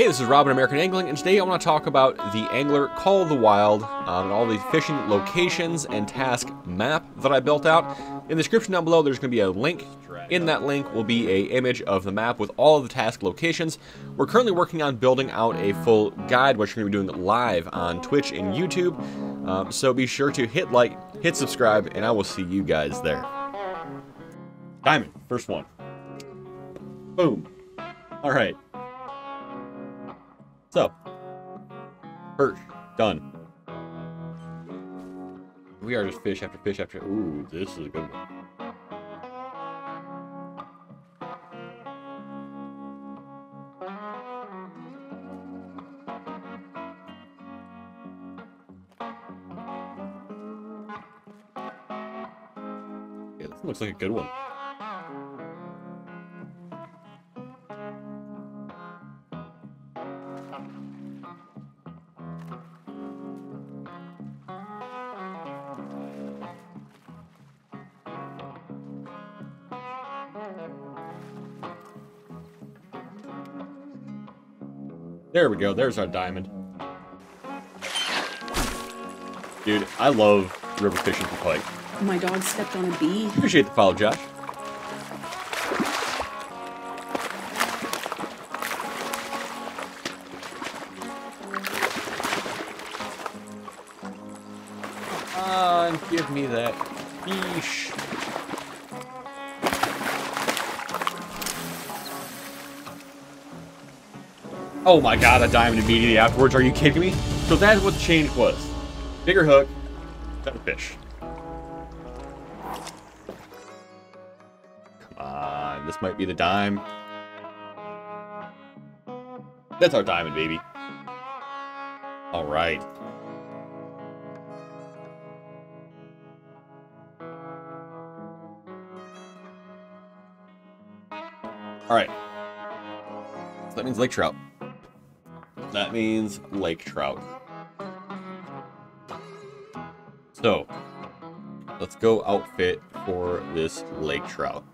Hey, this is Robin American Angling, and today I want to talk about the Angler Call of the Wild um, and all the fishing locations and task map that I built out. In the description down below, there's going to be a link. In that link will be a image of the map with all of the task locations. We're currently working on building out a full guide, which we're going to be doing live on Twitch and YouTube. Um, so be sure to hit like, hit subscribe, and I will see you guys there. Diamond, first one. Boom. All right. So, perch, done. We are just fish after fish after. Ooh, this is a good one. Yeah, this looks like a good one. There we go. There's our diamond. Dude, I love river fishing for pike. My dog stepped on a bee. Appreciate the follow, Josh. Come on, give me that fish. Oh my god, a diamond immediately afterwards. Are you kidding me? So that's what the change was. Bigger hook, better fish. Come on, this might be the dime. That's our diamond, baby. All right. All right. So that means lake trout. That means lake trout. So, let's go outfit for this lake trout.